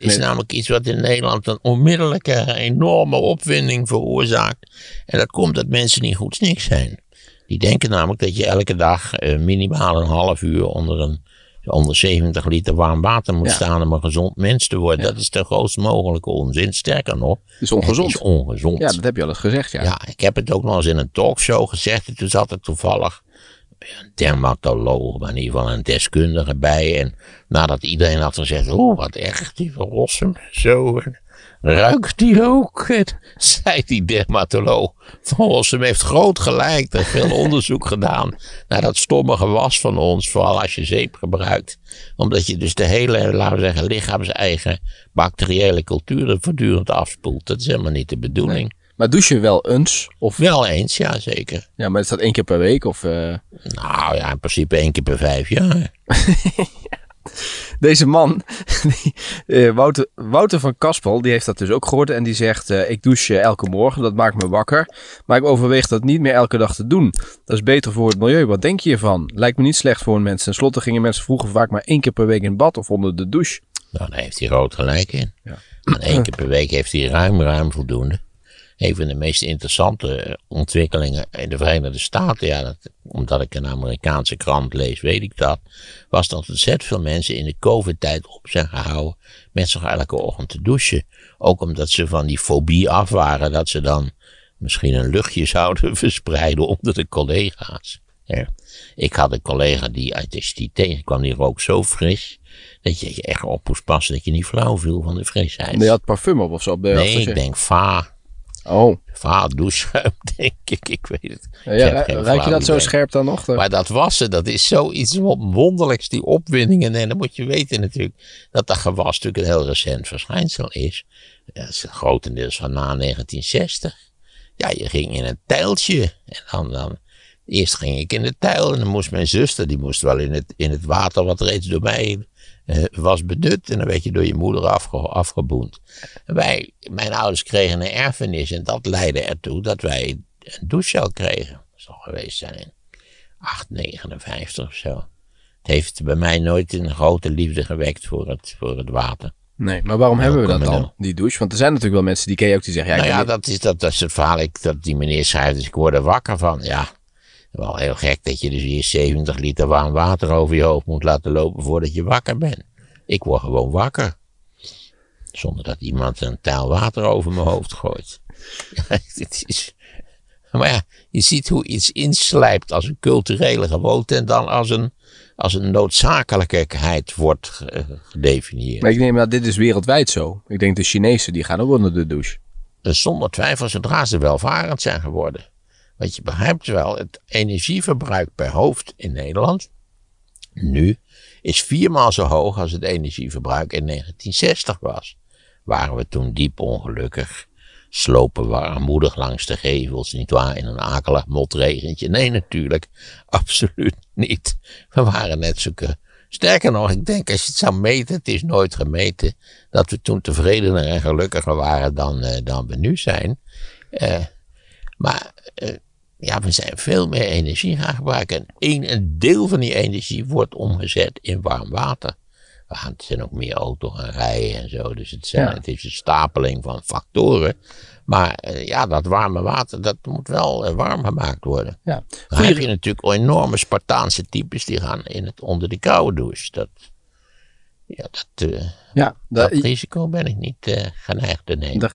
is namelijk iets wat in Nederland een onmiddellijke enorme opwinding veroorzaakt. En dat komt dat mensen niet goed snik zijn. Die denken namelijk dat je elke dag eh, minimaal een half uur onder een onder 70 liter warm water moet Ja. staan om een gezond mens te worden. Dat is de grootst mogelijke onzin. Sterker nog, Het is ongezond. het is ongezond. Ja, dat heb je al eens gezegd, ja. Ja, ik heb het ook nog eens in een talkshow gezegd. En toen zat er toevallig een dermatoloog, maar in ieder geval een deskundige bij. En nadat iedereen had gezegd, oeh, wat erg, die van Rossum. Zo, ruikt die ook? En zei die dermatoloog, van Rossum heeft groot gelijk. Er veel onderzoek gedaan naar dat stomme gewas van ons. Vooral als je zeep gebruikt. Omdat je dus de hele, laten we zeggen, lichaams-eigen bacteriële cultuur voortdurend afspoelt. Dat is helemaal niet de bedoeling. Maar douche je wel eens? Of, Wel eens, ja zeker. ja, maar is dat één keer per week? Of, eh, Nou ja, in principe één keer per vijf jaar. Deze man, die, eh, Wouter, Wouter van Kaspel, die heeft dat dus ook gehoord. En die zegt, eh, ik douche elke morgen, dat maakt me wakker. Maar ik overweeg dat niet meer elke dag te doen. Dat is beter voor het milieu. Wat denk je hiervan? Lijkt me niet slecht voor een mens. Ten slotte gingen mensen vroeger vaak maar één keer per week in bad of onder de douche. Nou, daar heeft hij groot gelijk in. Ja. En één keer per week heeft hij ruim, ruim voldoende. Een van de meest interessante eh, ontwikkelingen in de Verenigde Staten, ja, dat, omdat ik een Amerikaanse krant lees, weet ik dat, was dat ontzettend veel mensen in de COVID-tijd op zijn gehouden met zich elke ochtend te douchen. Ook omdat ze van die fobie af waren dat ze dan misschien een luchtje zouden verspreiden onder de collega's. Ja. Ik had een collega die, als je die tegenkwam, die rook zo fris, dat je je echt op moest passen dat je niet flauw viel van de frisheid. En die had parfum op of zo. Op de nee, ik denk va, Oh, va doucheschuim, denk ik, ik weet het. ja, ruik je dat zo scherp dan nog? Maar dat wassen, dat is zoiets wonderlijks, die opwindingen. En dan moet je weten natuurlijk dat dat gewas natuurlijk een heel recent verschijnsel is. Dat is grotendeels van na 1960. Ja, je ging in een tijltje. En dan, dan, eerst ging ik in de tijl en dan moest mijn zuster, die moest wel in het, in het water wat reeds door mij eh, was benut. En dan werd je door je moeder afge, afgeboend. En wij, mijn ouders kregen een erfenis en dat leidde ertoe dat wij een douchegel kregen. Dat zal geweest zijn in 8,59 of zo. Het heeft bij mij nooit een grote liefde gewekt voor het, voor het water. Nee, maar waarom hebben we dat dan, die douche? Want er zijn natuurlijk wel mensen die ken je ook die zeggen... Ja, nou ja, dat is, dat, dat is het verhaal ik, dat die meneer schrijft, dus ik word er wakker van. Ja, wel heel gek dat je dus hier 70 liter warm water over je hoofd moet laten lopen voordat je wakker bent. Ik word gewoon wakker. Zonder dat iemand een taal water over mijn hoofd gooit. Ja, dit is... Maar ja, je ziet hoe iets inslijpt als een culturele gewoonte en dan als een, als een noodzakelijkheid wordt ge- gedefinieerd. Maar ik neem dat dit is wereldwijd zo. Ik denk de Chinezen, die gaan ook onder de douche. Dus zonder twijfel zodra ze welvarend zijn geworden. Want je begrijpt wel, het energieverbruik per hoofd in Nederland nu is viermaal zo hoog als het energieverbruik in 1960 was. Waren we toen diep ongelukkig, slopen we armoedig langs de gevels, nietwaar, in een akelig motregentje. Nee, natuurlijk, absoluut niet. We waren net zulke... Sterker nog, ik denk als je het zou meten, het is nooit gemeten, dat we toen tevredener en gelukkiger waren dan, eh, dan we nu zijn. Eh, maar eh, ja, we zijn veel meer energie gaan gebruiken. En een, een deel van die energie wordt omgezet in warm water. We gaan, het zijn ook meer auto gaan rijden en zo. Dus het, zijn, Ja. het is een stapeling van factoren. Maar eh, ja, dat warme water, dat moet wel eh, warm gemaakt worden. Ja. Dan heb je natuurlijk enorme Spartaanse types die gaan in het, onder de koude douche. Dat, ja, dat, eh, Ja, dat dat, risico ben ik niet geneigd te nemen.